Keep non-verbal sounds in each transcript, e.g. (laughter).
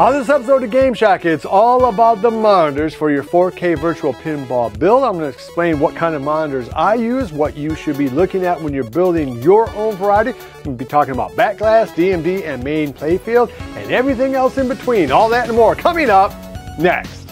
On this episode of Game Shack, it's all about the monitors for your 4K virtual pinball build. I'm going to explain what kind of monitors I use, what you should be looking at when you're building your own variety. We'll be talking about backglass, DMD, and main playfield, and everything else in between. All that and more coming up next.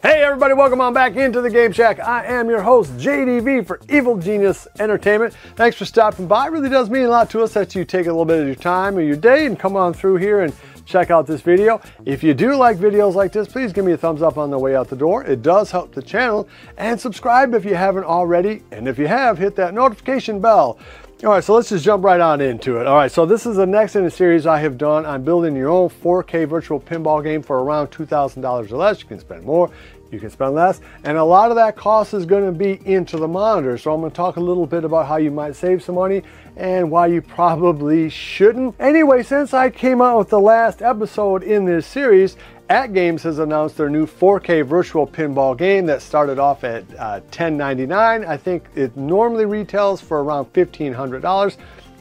Hey everybody, welcome on back into the Game Shack. I am your host, JDV for Evil Genius Entertainment. Thanks for stopping by. It really does mean a lot to us that you take a little bit of your time or your day and come on through here and check out this video. If you do like videos like this, please give me a thumbs up on the way out the door. It does help the channel. And subscribe if you haven't already. And if you have, hit that notification bell. All right, so let's just jump right on into it. All right, so this is the next in a series I have done on building your own 4K virtual pinball game for around $2,000 or less. You can spend more, you can spend less, and a lot of that cost is gonna be into the monitor. So I'm gonna talk a little bit about how you might save some money and why you probably shouldn't. Anyway, since I came out with the last episode in this series, AtGames has announced their new 4K virtual pinball game that started off at uh, $10.99. I think it normally retails for around $1,500.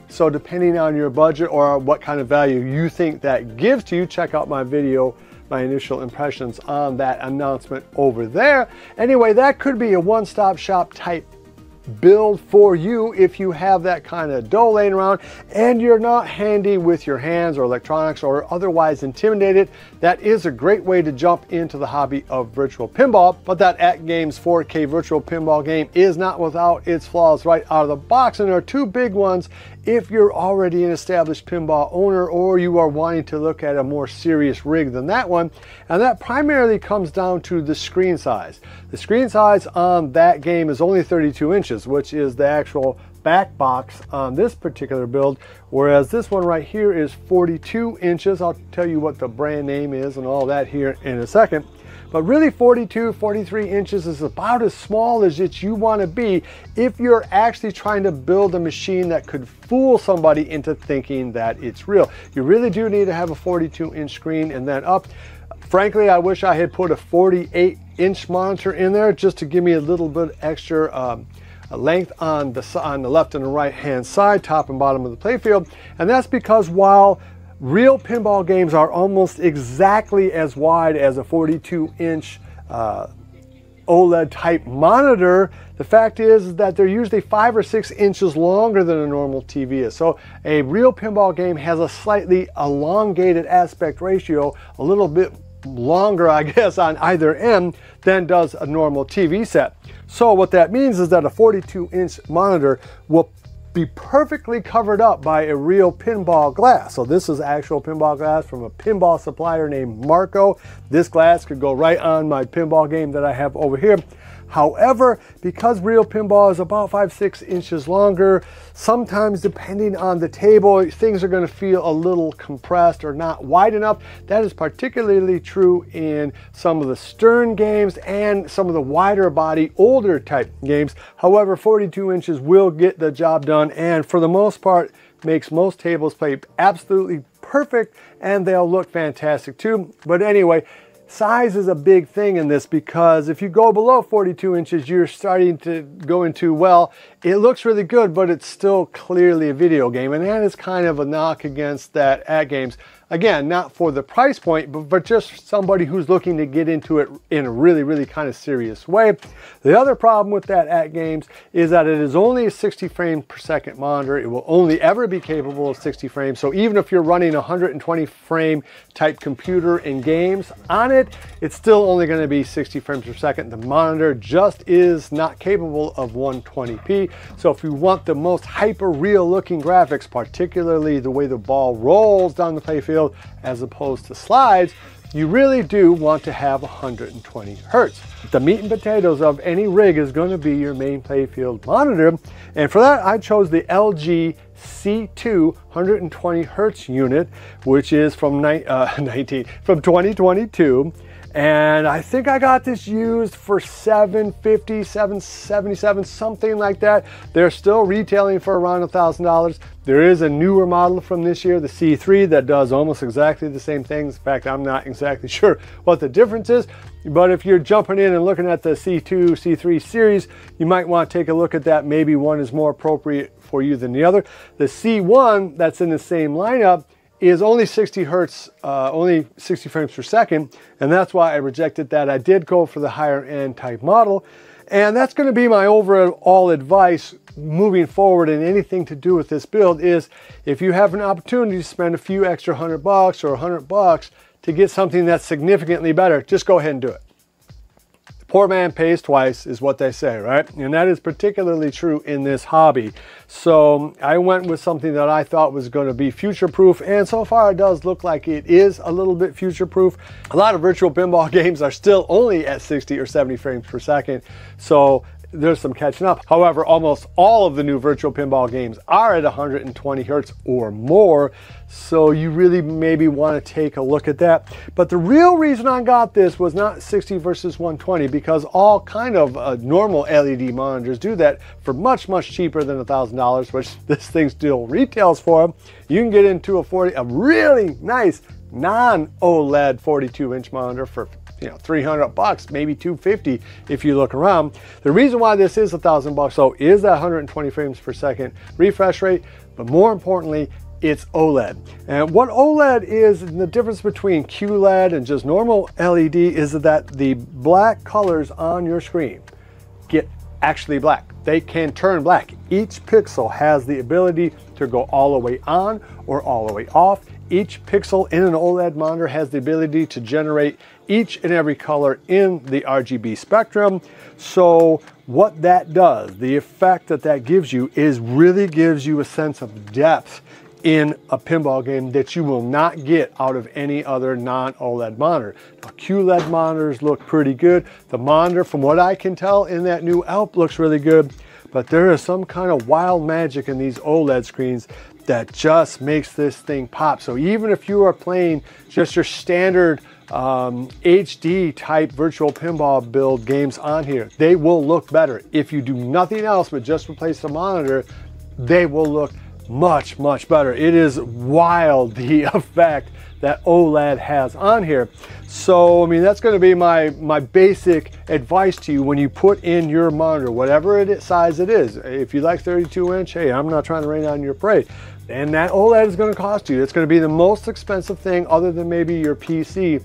So depending on your budget or what kind of value you think that gives to you, check out my video, my initial impressions on that announcement over there. Anyway, that could be a one-stop shop type build for you if you have that kind of dough laying around and you're not handy with your hands or electronics or otherwise intimidated. That is a great way to jump into the hobby of virtual pinball, but that AtGames 4K virtual pinball game is not without its flaws right out of the box. And there are two big ones if you're already an established pinball owner or you are wanting to look at a more serious rig than that one. And that primarily comes down to the screen size. The screen size on that game is only 32 inches, which is the actual back box on this particular build, whereas this one right here is 42 inches. I'll tell you what the brand name is and all that here in a second. But really 42, 43 inches is about as small as it you want to be if you're actually trying to build a machine that could fool somebody into thinking that it's real. You really do need to have a 42 inch screen and then up. Frankly, I wish I had put a 48 inch monitor in there just to give me a little bit extra um, length on the, on the left and the right hand side, top and bottom of the playfield. And that's because while Real pinball games are almost exactly as wide as a 42 inch uh, OLED type monitor. The fact is that they're usually five or six inches longer than a normal TV is. So a real pinball game has a slightly elongated aspect ratio, a little bit longer, I (laughs) guess, on either end than does a normal TV set. So what that means is that a 42 inch monitor will be perfectly covered up by a real pinball glass. So this is actual pinball glass from a pinball supplier named Marco. This glass could go right on my pinball game that I have over here. However, because real pinball is about five, six inches longer, sometimes depending on the table, things are gonna feel a little compressed or not wide enough. That is particularly true in some of the Stern games and some of the wider body, older type games. However, 42 inches will get the job done and for the most part, makes most tables play absolutely perfect and they'll look fantastic too. But anyway, Size is a big thing in this because if you go below 42 inches, you're starting to go into, well, it looks really good, but it's still clearly a video game. And that is kind of a knock against that AtGames. Again, not for the price point, but, but just somebody who's looking to get into it in a really, really kind of serious way. The other problem with that AtGames is that it is only a 60 frame per second monitor. It will only ever be capable of 60 frames. So even if you're running a 120 frame type computer in games on it, it's still only going to be 60 frames per second. The monitor just is not capable of 120p. So if you want the most hyper real looking graphics, particularly the way the ball rolls down the playfield, field as opposed to slides, you really do want to have 120 hertz. The meat and potatoes of any rig is going to be your main playfield monitor. And for that, I chose the LG C2 120 hertz unit, which is from uh, (laughs) 19, from 2022. And I think I got this used for 750, 777, something like that. They're still retailing for around a $1,000. There is a newer model from this year, the C3, that does almost exactly the same things. In fact, I'm not exactly (laughs) sure what the difference is, but if you're jumping in and looking at the C2, C3 series, you might want to take a look at that. Maybe one is more appropriate for you than the other. The C1 that's in the same lineup is only 60 hertz, uh, only 60 frames per second, and that's why I rejected that. I did go for the higher end type model, and that's gonna be my overall advice moving forward in anything to do with this build is if you have an opportunity to spend a few extra hundred bucks or a hundred bucks to get something that's significantly better, just go ahead and do it. Poor man pays twice is what they say, right? And that is particularly true in this hobby. So I went with something that I thought was going to be future proof. And so far it does look like it is a little bit future proof. A lot of virtual pinball (laughs) games are still only at 60 or 70 frames per second. So there's some catching up. However, almost all of the new virtual pinball games are at 120 hertz or more, so you really maybe want to take a look at that. But the real reason I got this was not 60 versus 120 because all kind of uh, normal LED monitors do that for much, much cheaper than $1,000, which (laughs) this thing still retails for. You can get into a 40, a really nice non-OLED 42 inch monitor for you know 300 bucks maybe 250 if you look around the reason why this is a thousand bucks though is that 120 frames per second refresh rate but more importantly it's OLED. And what OLED is, and the difference between QLED and just normal LED is that the black colors on your screen get actually black. They can turn black. Each pixel has the ability to go all the way on or all the way off. Each pixel in an OLED monitor has the ability to generate each and every color in the RGB spectrum. So what that does, the effect that that gives you is really gives you a sense of depth in a pinball game that you will not get out of any other non-OLED monitor. Now, QLED monitors look pretty good. The monitor, from what I can tell in that new ALP looks really good, but there is some kind of wild magic in these OLED screens that just makes this thing pop. So even if you are playing just your standard um, HD type virtual pinball build games on here, they will look better. If you do nothing else but just replace the monitor, they will look much, much better. It is wild (laughs) the effect that OLED has on here. So, I mean, that's gonna be my, my basic advice to you when you put in your monitor, whatever it size it is. If you like 32 inch, hey, I'm not trying to rain on your parade. And that OLED is gonna cost you. It's gonna be the most expensive thing other than maybe your PC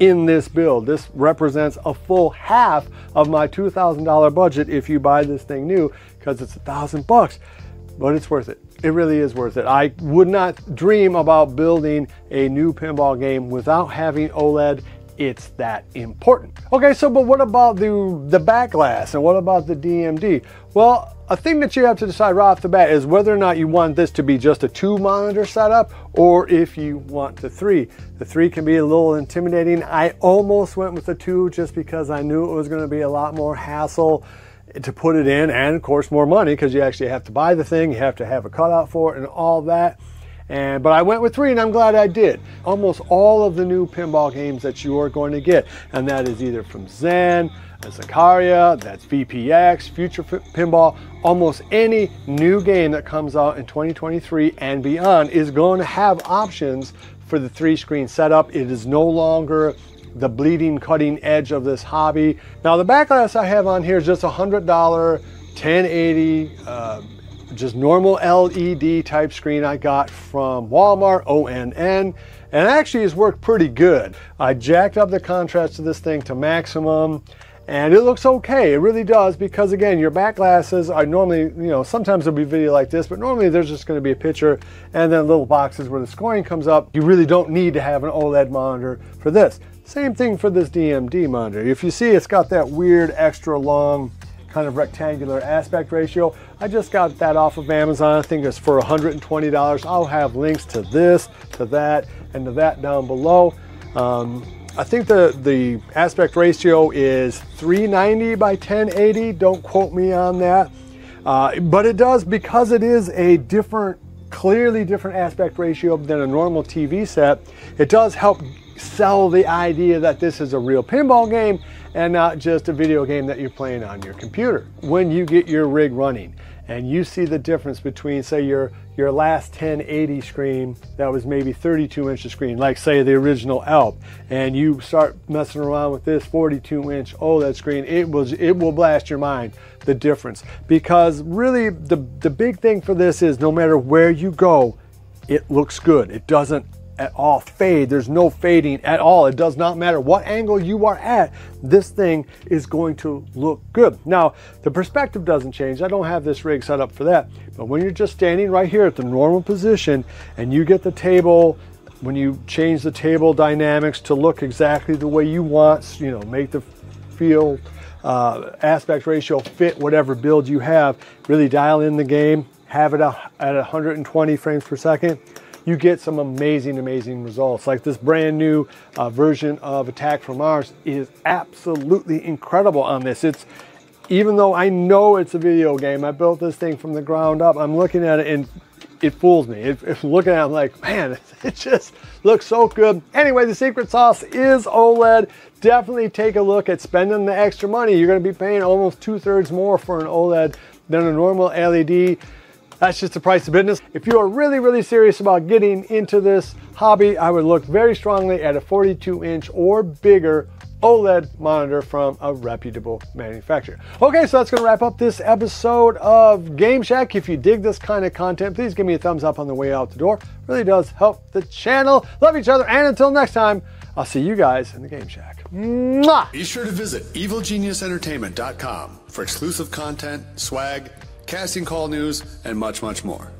in this build. This represents a full half of my $2,000 budget if you buy this thing new because it's a thousand bucks, but it's worth it. It really is worth it. I would not dream about building a new pinball game without having OLED it's that important. Okay, so but what about the, the back glass and what about the DMD? Well, a thing that you have to decide right off the bat is whether or not you want this to be just a two monitor setup or if you want the three. The three can be a little intimidating. I almost went with the two just because I knew it was gonna be a lot more hassle to put it in and of course more money because you actually have to buy the thing, you have to have a cutout for it and all that. And, but I went with three and I'm glad I did. Almost all of the new pinball games that you are going to get, and that is either from Zen, Zaccaria, that's VPX, Future Pinball, almost any new game that comes out in 2023 and beyond is going to have options for the three screen setup. It is no longer the bleeding cutting edge of this hobby. Now the backglass I have on here is just a $100 1080 uh, just normal LED type screen I got from Walmart, ONN, and actually has worked pretty good. I jacked up the contrast of this thing to maximum and it looks okay. It really does because again, your back glasses are normally, you know, sometimes there'll be video like this, but normally there's just gonna be a picture and then little boxes where the scoring comes up. You really don't need to have an OLED monitor for this. Same thing for this DMD monitor. If you see it's got that weird extra long kind of rectangular aspect ratio. I just got that off of Amazon. I think it's for $120. I'll have links to this, to that, and to that down below. Um, I think the, the aspect ratio is 390 by 1080. Don't quote me on that. Uh, but it does, because it is a different, clearly different aspect ratio than a normal TV set, it does help sell the idea that this is a real pinball game and not just a video game that you're playing on your computer. When you get your rig running and you see the difference between say your your last 1080 screen that was maybe 32 inch screen like say the original Alp and you start messing around with this 42 inch OLED screen it was it will blast your mind the difference because really the the big thing for this is no matter where you go it looks good it doesn't at all fade. There's no fading at all. It does not matter what angle you are at. This thing is going to look good. Now, the perspective doesn't change. I don't have this rig set up for that. But when you're just standing right here at the normal position and you get the table, when you change the table dynamics to look exactly the way you want, you know, make the feel uh, aspect ratio fit whatever build you have, really dial in the game, have it at 120 frames per second you get some amazing, amazing results. Like this brand new uh, version of Attack from Mars is absolutely incredible on this. It's even though I know it's a video game, I built this thing from the ground up. I'm looking at it and it fools me. It, looking at it, I'm like, man, (laughs) it just looks so good. Anyway, the secret sauce is OLED. Definitely take a look at spending the extra money. You're going to be paying almost two thirds more for an OLED than a normal LED. That's just the price of business. If you are really, really serious about getting into this hobby, I would look very strongly at a 42 inch or bigger OLED monitor from a reputable manufacturer. Okay, so that's gonna wrap up this episode of Game Shack. If you dig this kind of content, please give me a thumbs up on the way out the door. It really does help the channel. Love each other, and until next time, I'll see you guys in the Game Shack. Mwah! Be sure to visit evilgeniusentertainment.com for exclusive content, swag, casting call news, and much, much more.